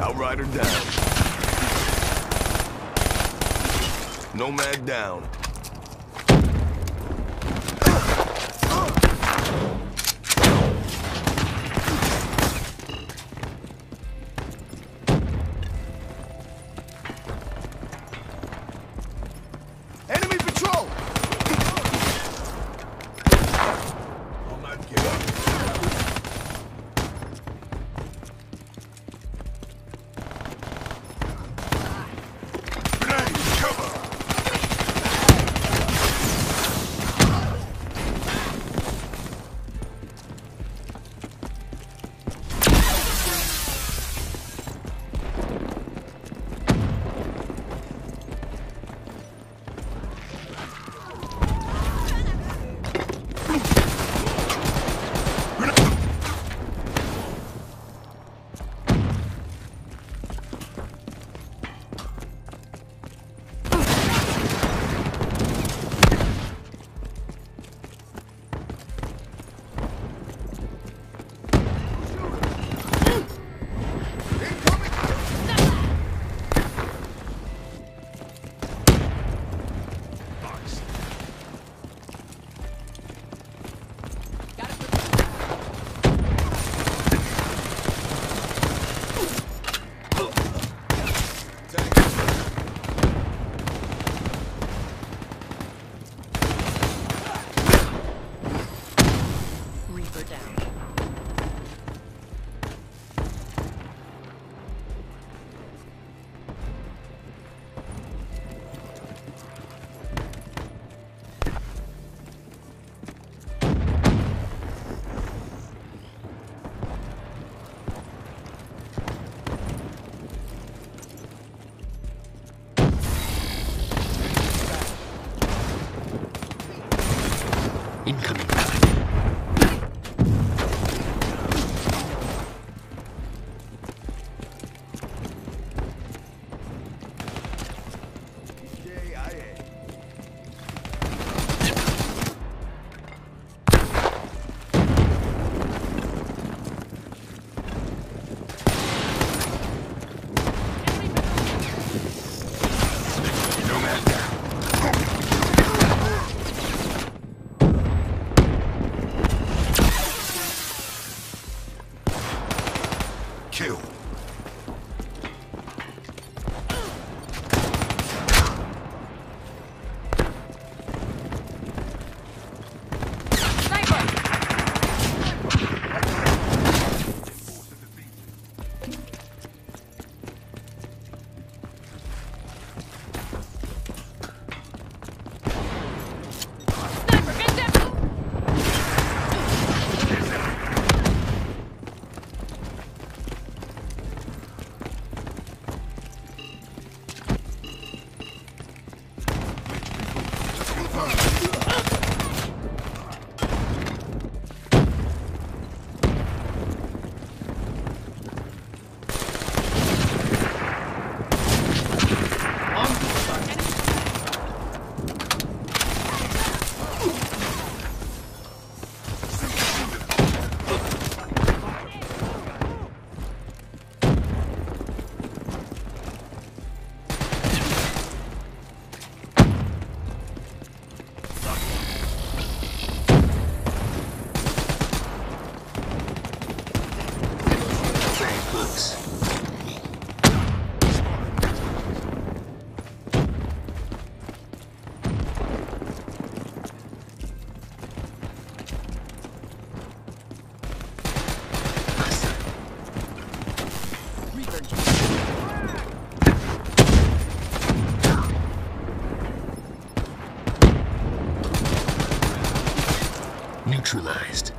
Outrider down. Nomad down. Neutralized.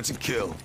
That's a kill.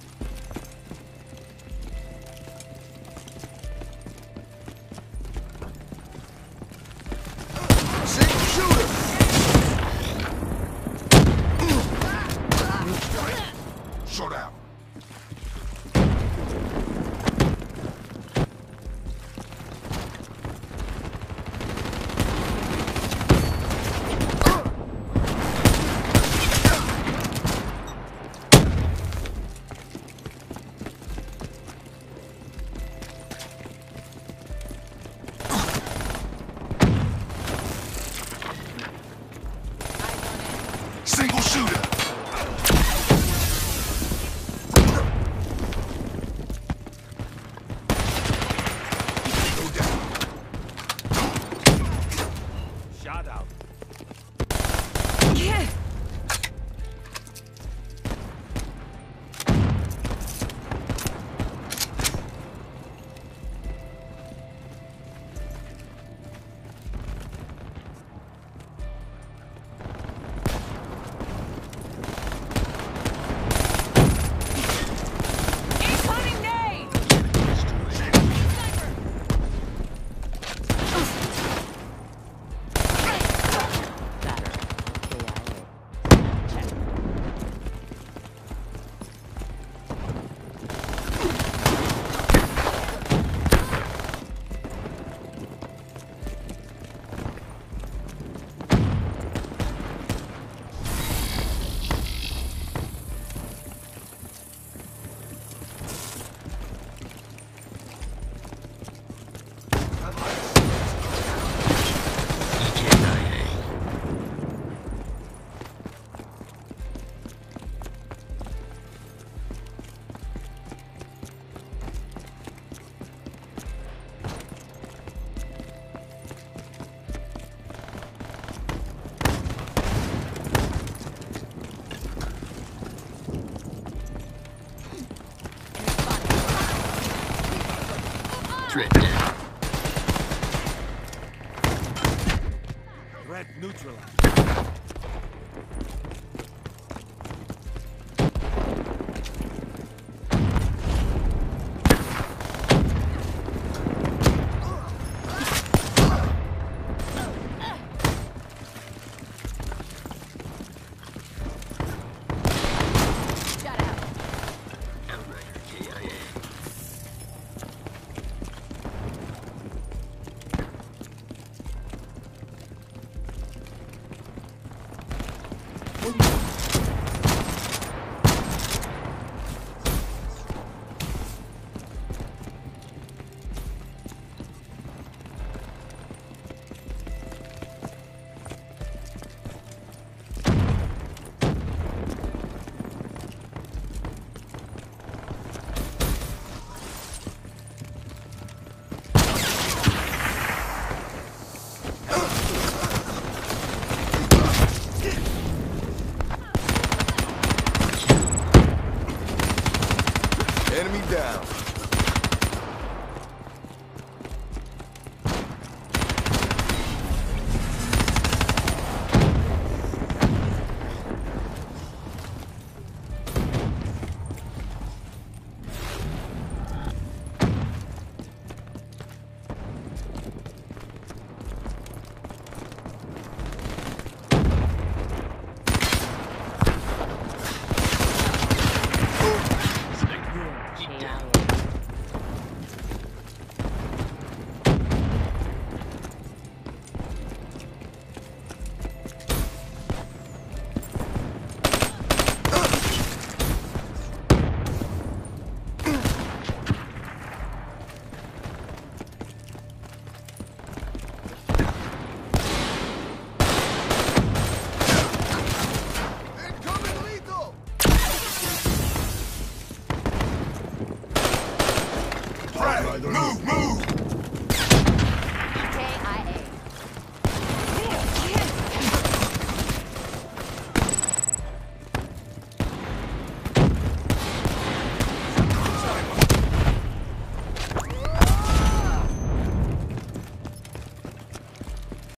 Threat neutralized.